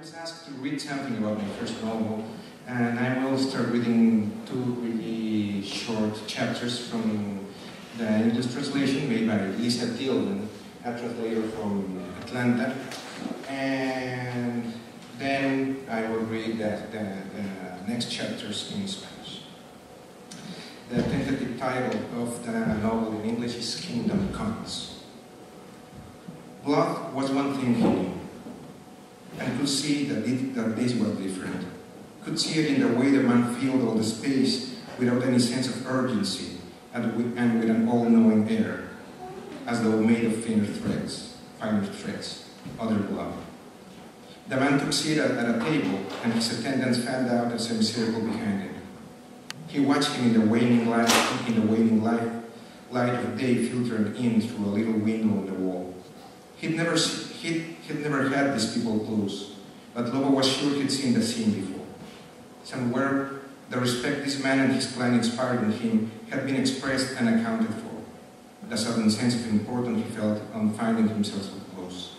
was asked to read something about my first novel, and I will start reading two really short chapters from the English translation made by Lisa Dillman, a translator from Atlanta. And then I will read the, the, the next chapters in Spanish. The tentative title of the novel in English is Kingdom Comes. Blood was one thing he knew and could see that, it, that this was different. Could see it in the way the man filled all the space without any sense of urgency and with, and with an all-knowing air, as though made of thinner threads, finer threads, other blood. The man took seat at, at a table, and his attendants fanned out a semicircle behind him. He watched him in the waning light, in the waning light, light of day filtering in through a little window in the wall. He'd never, he'd, he'd never had these people close, but Lobo was sure he'd seen the scene before. Somewhere, the respect this man and his clan inspired in him had been expressed and accounted for. The sudden sense of importance he felt on finding himself so close.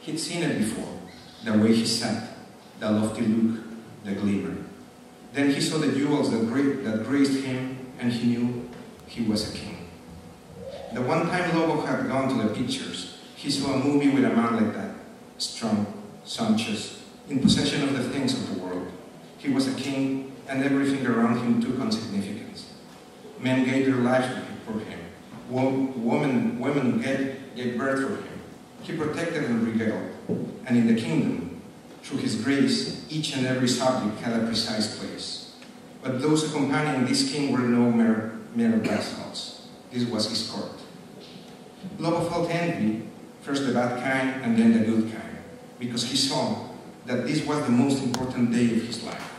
He'd seen it before, the way he sat, the lofty look, the glimmer. Then he saw the jewels that, gra- that graced him, and he knew he was a king. The one time Lobo had gone to the pictures, he saw a movie with a man like that, strong, sumptuous, in possession of the things of the world. He was a king, and everything around him took on significance. Men gave their lives for him. Women, women gave, gave birth for him. He protected and regaled. And in the kingdom, through his grace, each and every subject had a precise place. But those accompanying this king were no mere, mere vassals. This was his court. Lobo felt envy first the bad kind and then the good kind, because he saw that this was the most important day of his life.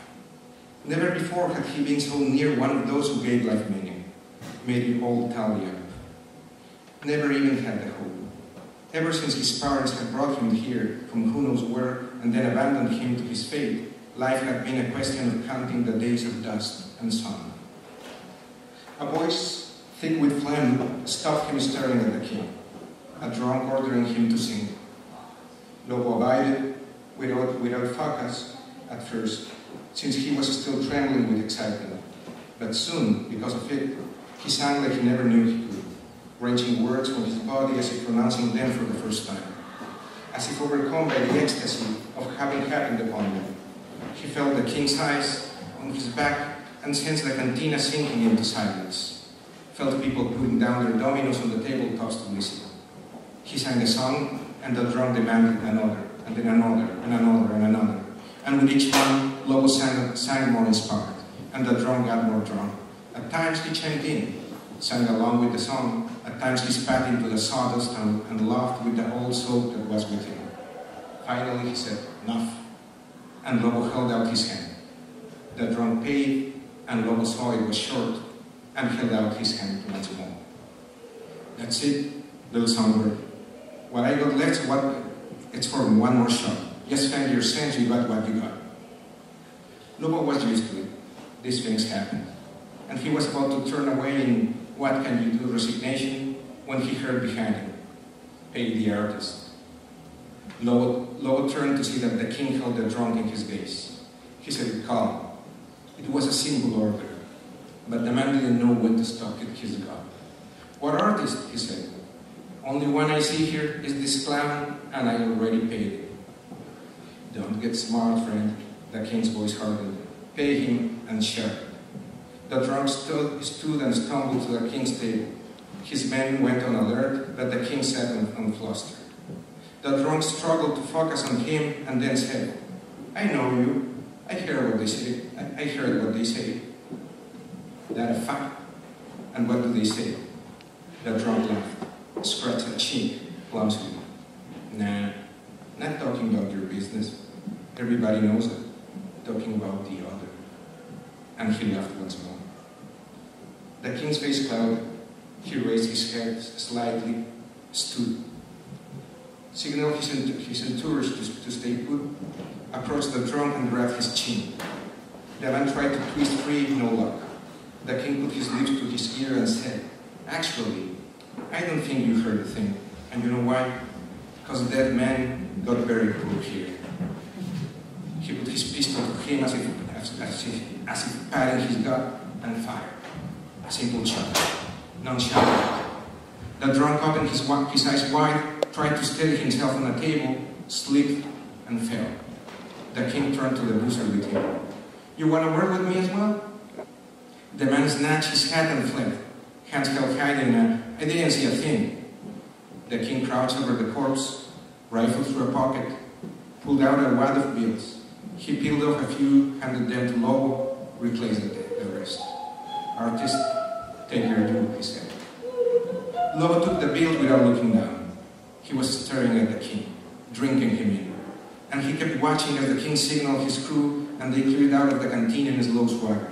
Never before had he been so near one of those who gave life meaning, it all tally up. Never even had the hope. Ever since his parents had brought him here from who knows where and then abandoned him to his fate, life had been a question of counting the days of dust and sun. A voice thick with phlegm stopped him staring at the king a drum ordering him to sing. Lobo abided without, without focus at first, since he was still trembling with excitement. But soon, because of it, he sang like he never knew he could, wrenching words from his body as if pronouncing them for the first time, as if overcome by the ecstasy of having happened upon them. He felt the king's eyes on his back and sensed the cantina sinking into silence. Felt people putting down their dominoes on the tabletops to listen. He sang a song, and the drum demanded another, and then another, and another, and another. And with each one, Lobo sang, sang more inspired, and the drum got more drum. At times he chimed in, sang along with the song. At times he spat into the sawdust and, and laughed with the whole soul that was with him. Finally he said, enough. And Lobo held out his hand. The drum paid, and Lobo saw it was short, and held out his hand once more. That's it, little songbird. What I got left, what it's for one more shot. Just spend your sense, you got what you got. Lobo was used to it. These things happen. And he was about to turn away in what can you do resignation when he heard behind him, Pay the artist. Lobo turned to see that the king held the drum in his gaze. He said, calm. It was a simple order, but the man didn't know when to stop it, his god. What artist? he said. Only one I see here is this clown, and I already paid. Don't get smart, friend, the king's voice hardened. Pay him and share. The drunk stood, stood and stumbled to the king's table. His men went on alert, but the king sat unflustered. The drunk struggled to focus on him and then said, I know you. I hear what they say. I, I heard what they say. That a fact? And what do they say? The drunk laughed, cheek clumsily. Nah, not talking about your business. Everybody knows it. Talking about the other. And he laughed once more. The king's face clouded. He raised his head slightly, stood, signaled his, his entourage to, to stay put, approached the drum and grabbed his chin. The man tried to twist free, no luck. The king put his lips to his ear and said, Actually, I don't think you heard a thing. And you know why? Because that man got very poor here. He put his pistol to him as if, as, as if, as if patting his gut and fired. A simple shot, nonchalant. The drunk opened his, his eyes wide, tried to steady himself on the table, slipped, and fell. The king turned to the bruiser with him. You want to work with me as well? The man snatched his hat and fled, hands held high in a, I didn't see a thing. The king crouched over the corpse, rifle through a pocket, pulled out a wad of bills. He peeled off a few, handed them to Lobo, replaced the, rest. Artist, take your due, he said. Lobo took the bills without looking down. He was staring at the king, drinking him in. And he kept watching as the king signaled his crew and they cleared out of the canteen in his low swagger.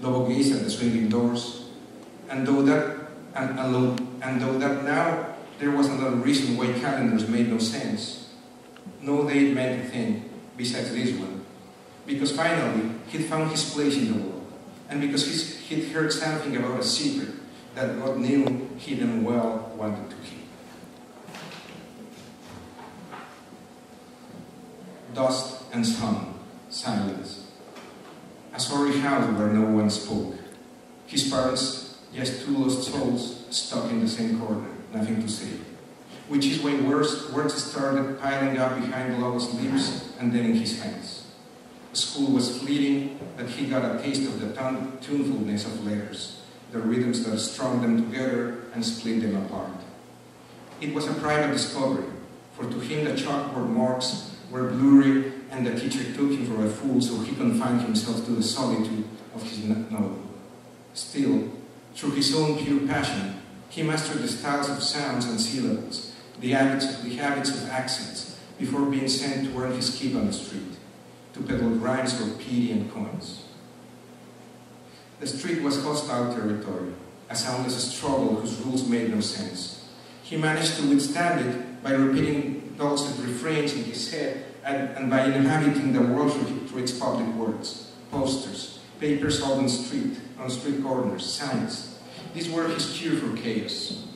Lobo gazed at the swinging doors, and though that and, and, and though that now there was another reason why calendars made no sense, no date meant a thing besides this one, because finally he'd found his place in the world, and because he'd heard something about a secret that God knew he damn well wanted to keep. Dust and sun, silence. A sorry house where no one spoke. His parents, just two lost souls, stuck in the same corner, nothing to say. Which is when words, words started piling up behind Lobo's lips and then in his hands. School was fleeting, but he got a taste of the tunefulness of letters, the rhythms that strung them together and split them apart. It was a private discovery, for to him the chalkboard marks were blurry and the teacher took him for a fool, so he confined himself to the solitude of his note. Still, through his own pure passion, he mastered the styles of sounds and syllables, the habits, the habits of accents, before being sent to earn his keep on the street, to peddle rhymes for pity and coins. The street was hostile territory, a soundless struggle whose rules made no sense. He managed to withstand it by repeating dulcet refrains in his head and, and by inhabiting the world through, its public words, posters, papers sold on street, on street corners, signs. These were his cure for chaos.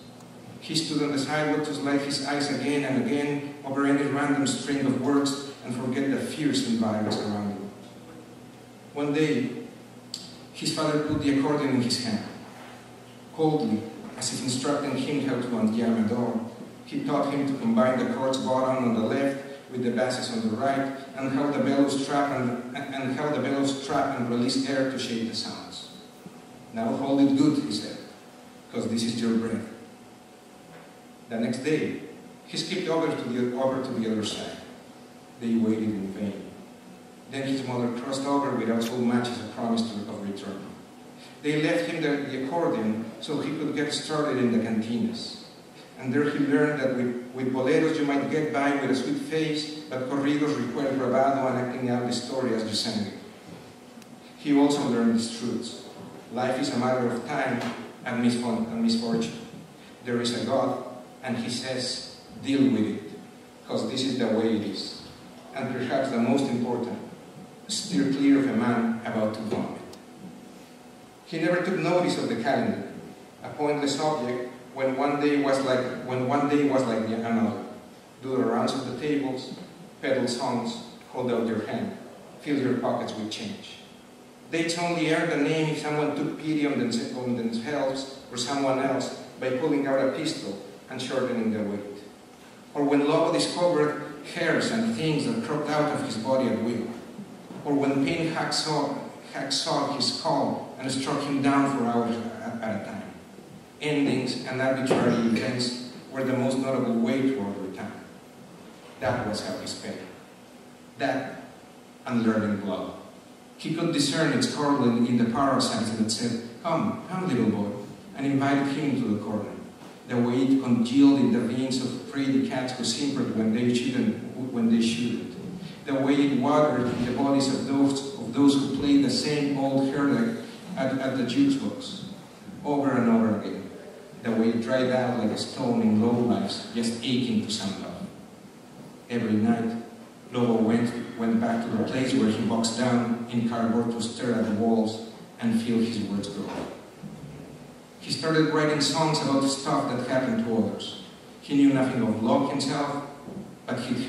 He stood on the sidewalk to slide his eyes again and again over any random string of words and forget the fierce environments around him. One day, his father put the accordion in his hand. Coldly, as if instructing him how to unjam a door, he taught him to combine the chords bottom on the left with the basses on the right, and held the bellows trap and, and held the bellows trap and released air to shape the sounds. Now hold it good, he said, because this is your breath. The next day, he skipped over to the over to the other side. They waited in vain. Then his mother crossed over without so much as a promise of return. They left him the, the accordion so he could get started in the cantinas. And there he learned that with, with boleros you might get by with a sweet face, but corridos require bravado and acting out the story as you sang it. He also learned these truths. Life is a matter of time and, misfortune. There is a God, and he says, deal with it, because this is the way it is. And perhaps the most important, steer clear of a man about to vomit. He never took notice of the calendar, a pointless object when one day was like when one day was like another. Do the rounds of the tables, peddle songs, hold out your hand, fill your pockets with change. Dates only earned a name if someone took pity on themselves or someone else by pulling out a pistol and shortening the weight. Or when Lobo discovered hairs and things that cropped out of his body at will. Or when pain hacksawed, hacksawed his skull and struck him down for hours at a time endings and arbitrary events were the most notable way toward return. That was how he spent That unlearning blood. He could discern its curdle in the parasites that said, Come, come, little boy, and invited him to the corner. The way it congealed in the veins of pretty cats who simpered when they shouldn't, when they shouldn't. The way it watered in the bodies of those, of those who played the same old herd at, at the jukebox over and over again way it dried out like a stone in low lives, just aching to sound love. Every night, Lobo went, went back to the place where he boxed down in cardboard to stare at the walls and feel his words grow. He started writing songs about stuff that happened to others. He knew nothing of love himself, but he'd.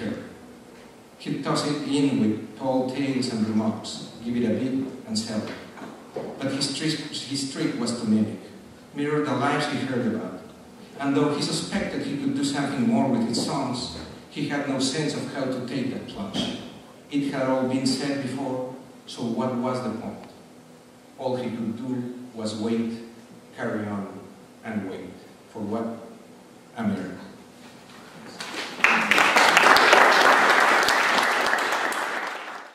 He'd toss it in with tall tales and remarks, give it a beat and sell it. But his trick, his trick was to mimic, mirror the lives he heard about. And though he suspected he could do something more with his songs, he had no sense of how to take that plunge. It had all been said before, so what was the point? All he could do was wait, carry on, and wait. For what? A miracle.